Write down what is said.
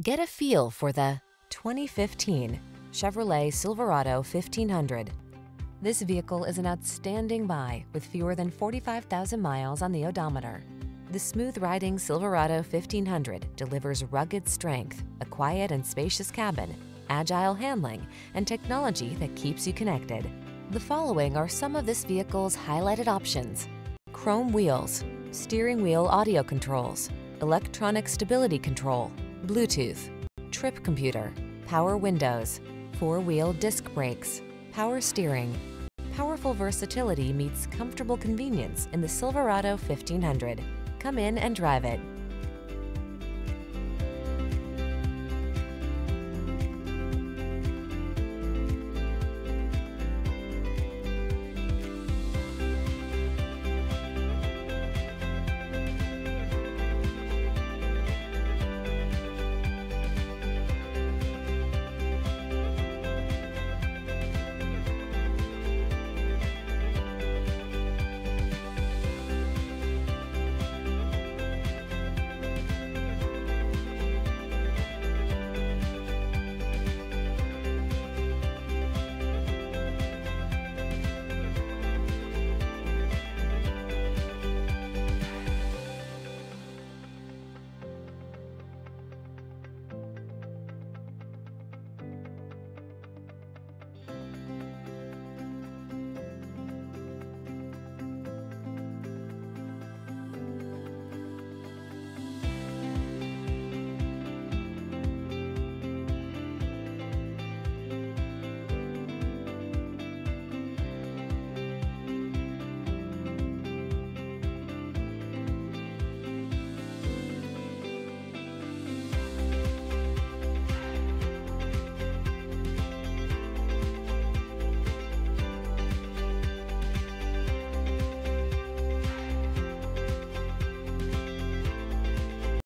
Get a feel for the 2015 Chevrolet Silverado 1500. This vehicle is an outstanding buy with fewer than 45,000 miles on the odometer. The smooth-riding Silverado 1500 delivers rugged strength, a quiet and spacious cabin, agile handling, and technology that keeps you connected. The following are some of this vehicle's highlighted options. Chrome wheels, steering wheel audio controls, electronic stability control, Bluetooth, trip computer, power windows, four-wheel disc brakes, power steering. Powerful versatility meets comfortable convenience in the Silverado 1500. Come in and drive it.